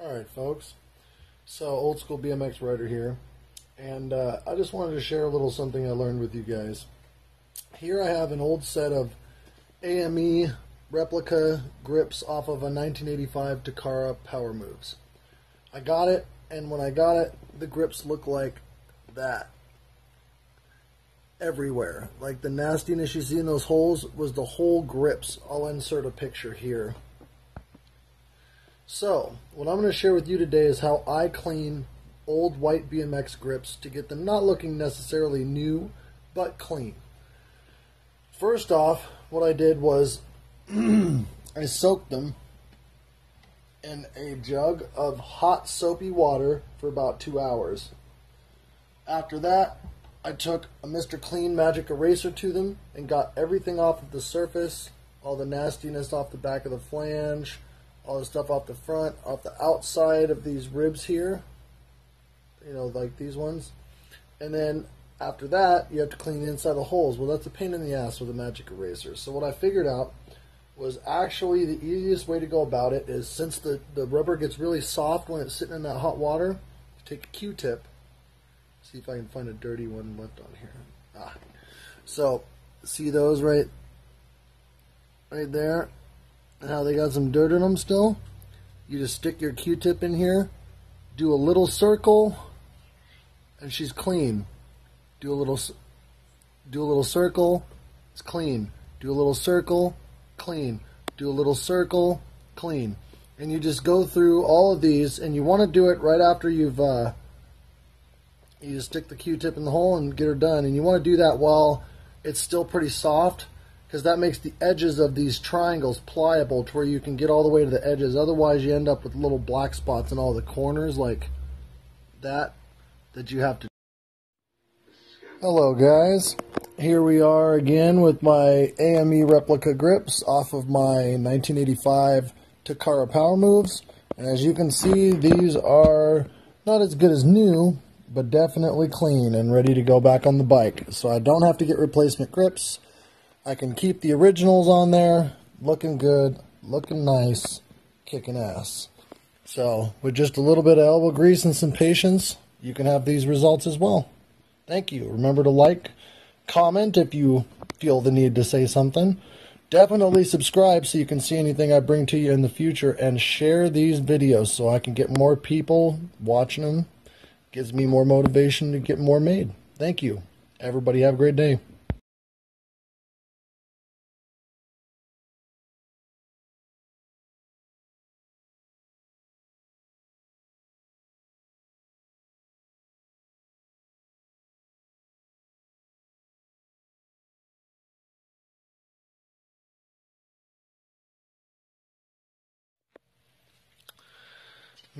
Alright, folks. So, old school BMX rider here. And uh, I just wanted to share a little something I learned with you guys. Here I have an old set of AME replica grips off of a 1985 Takara Power Moves. I got it, and when I got it, the grips look like that. Everywhere. Like the nastiness you see in those holes was the whole grips. I'll insert a picture here. So, what I'm going to share with you today is how I clean old white BMX grips to get them not looking necessarily new, but clean. First off, what I did was I soaked them in a jug of hot soapy water for about two hours. After that, I took a Mr. Clean Magic Eraser to them and got everything off of the surface, all the nastiness off the back of the flange, all the stuff off the front, off the outside of these ribs here, you know, like these ones. And then after that, you have to clean the inside of the holes. Well, that's a pain in the ass with a magic eraser. So what I figured out was actually the easiest way to go about it is since the, the rubber gets really soft when it's sitting in that hot water, take a Q-tip. See if I can find a dirty one left on here. Ah. So, see those right, right there? And how they got some dirt in them still. You just stick your Q-tip in here, do a little circle, and she's clean. Do a little, do a little circle, it's clean. Do a little circle, clean. Do a little circle, clean. And you just go through all of these, and you want to do it right after you've, uh, you just stick the Q-tip in the hole and get her done. And you want to do that while it's still pretty soft because that makes the edges of these triangles pliable to where you can get all the way to the edges. Otherwise, you end up with little black spots in all the corners like that that you have to. Hello, guys. Here we are again with my AME replica grips off of my 1985 Takara Power Moves. And as you can see, these are not as good as new, but definitely clean and ready to go back on the bike. So I don't have to get replacement grips. I can keep the originals on there, looking good, looking nice, kicking ass. So, with just a little bit of elbow grease and some patience, you can have these results as well. Thank you. Remember to like, comment if you feel the need to say something. Definitely subscribe so you can see anything I bring to you in the future and share these videos so I can get more people watching them. Gives me more motivation to get more made. Thank you. Everybody have a great day.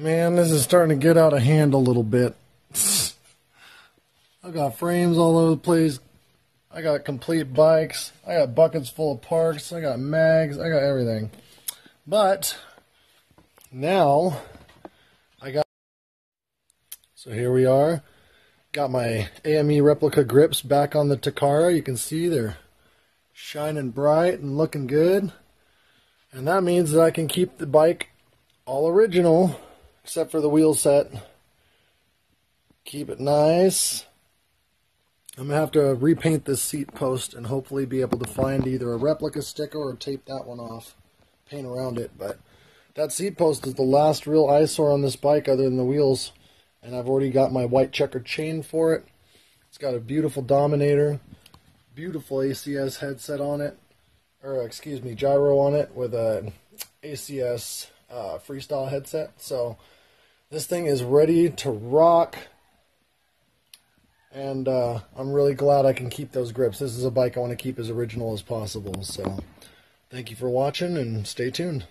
Man, this is starting to get out of hand a little bit. I got frames all over the place. I got complete bikes. I got buckets full of parts. I got mags. I got everything. But now I got. So here we are. Got my AME replica grips back on the Takara. You can see they're shining bright and looking good. And that means that I can keep the bike all original except for the wheel set. Keep it nice. I'm going to have to repaint this seat post and hopefully be able to find either a replica sticker or tape that one off. Paint around it, but that seat post is the last real eyesore on this bike other than the wheels. And I've already got my white checkered chain for it. It's got a beautiful Dominator, beautiful ACS headset on it, or excuse me, gyro on it with a ACS uh, freestyle headset. So this thing is ready to rock. And uh, I'm really glad I can keep those grips. This is a bike I want to keep as original as possible. So thank you for watching and stay tuned.